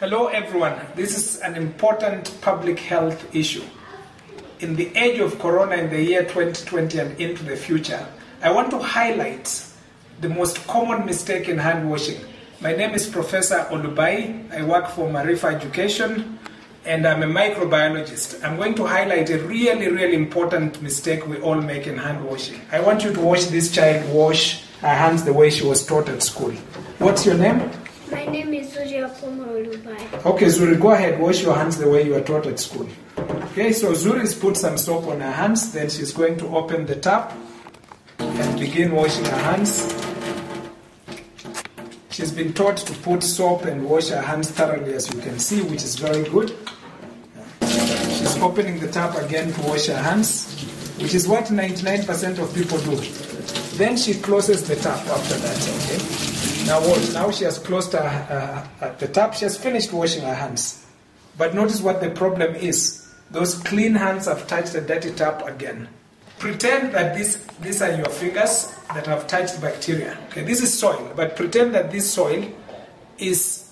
Hello, everyone. This is an important public health issue. In the age of Corona in the year 2020 and into the future, I want to highlight the most common mistake in hand washing. My name is Professor Olubayi. I work for Marifa Education and I'm a microbiologist. I'm going to highlight a really, really important mistake we all make in hand washing. I want you to watch this child wash her hands the way she was taught at school. What's your name? My name is Apomo Olubayi. Okay, Zuri, go ahead, wash your hands the way you were taught at school. Okay, so Zuri's put some soap on her hands, then she's going to open the tap and begin washing her hands. She's been taught to put soap and wash her hands thoroughly, as you can see, which is very good. She's opening the tap again to wash her hands, which is what 99% of people do. Then she closes the tap after that, okay? Now watch, now she has closed her, uh, the tap, she has finished washing her hands. But notice what the problem is. Those clean hands have touched the dirty tap again. Pretend that this, these are your fingers that have touched bacteria. Okay, this is soil, but pretend that this soil is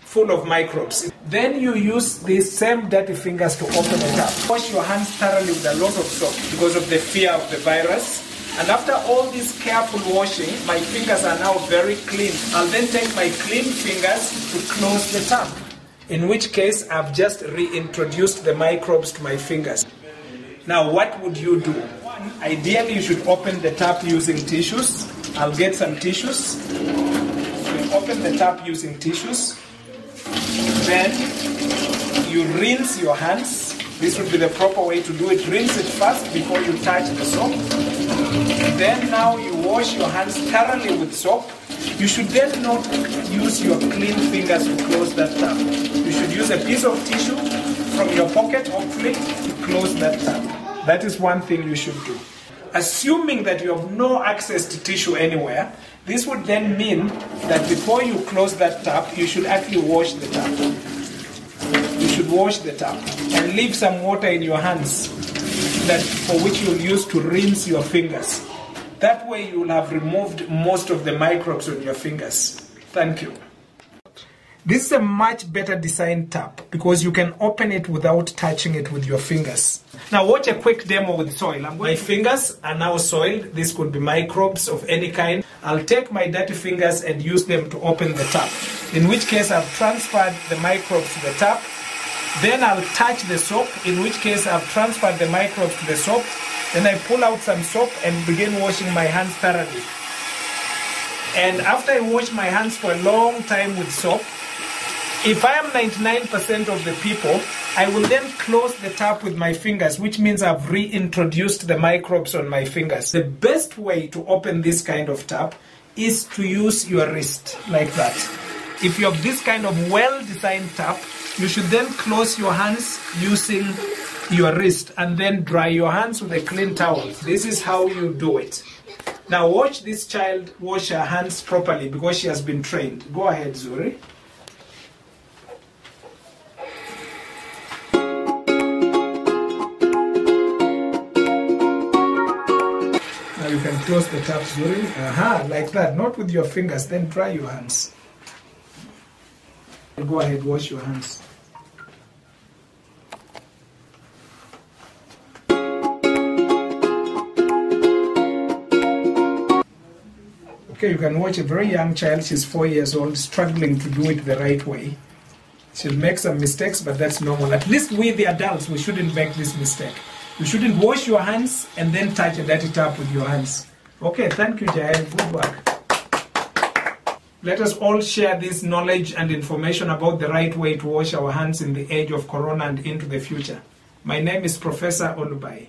full of microbes. Then you use these same dirty fingers to open it up. Wash your hands thoroughly with a lot of soap because of the fear of the virus. And after all this careful washing, my fingers are now very clean. I'll then take my clean fingers to close the tap. In which case, I've just reintroduced the microbes to my fingers. Now, what would you do? Ideally, you should open the tap using tissues. I'll get some tissues. You open the tap using tissues. Then you rinse your hands. This would be the proper way to do it. Rinse it first before you touch the soap. Then now you wash your hands thoroughly with soap. You should then not use your clean fingers to close that tap. You should use a piece of tissue from your pocket, hopefully, to close that tap. That is one thing you should do. Assuming that you have no access to tissue anywhere, this would then mean that before you close that tap, you should actually wash the tap. You should wash the tap and leave some water in your hands that for which you'll use to rinse your fingers. That way you'll have removed most of the microbes on your fingers. Thank you. This is a much better designed tap because you can open it without touching it with your fingers. Now watch a quick demo with soil. my fingers are now soiled. This could be microbes of any kind. I'll take my dirty fingers and use them to open the tap. In which case I've transferred the microbes to the tap. Then I'll touch the soap, in which case I've transferred the microbes to the soap. Then I pull out some soap and begin washing my hands thoroughly. And after I wash my hands for a long time with soap, if I am 99% of the people, I will then close the tap with my fingers, which means I've reintroduced the microbes on my fingers. The best way to open this kind of tap is to use your wrist like that. If you have this kind of well-designed tap, you should then close your hands using your wrist and then dry your hands with a clean towel. This is how you do it. Now watch this child wash her hands properly because she has been trained. Go ahead, Zuri. Now you can close the tap, Zuri. Aha, like that. Not with your fingers. Then dry your hands. Go ahead, wash your hands. Okay, you can watch a very young child, she's four years old, struggling to do it the right way. She'll make some mistakes, but that's normal. At least we, the adults, we shouldn't make this mistake. You shouldn't wash your hands and then touch a dirty tap with your hands. Okay, thank you, Jael. Good work. Let us all share this knowledge and information about the right way to wash our hands in the age of Corona and into the future. My name is Professor Olubayi.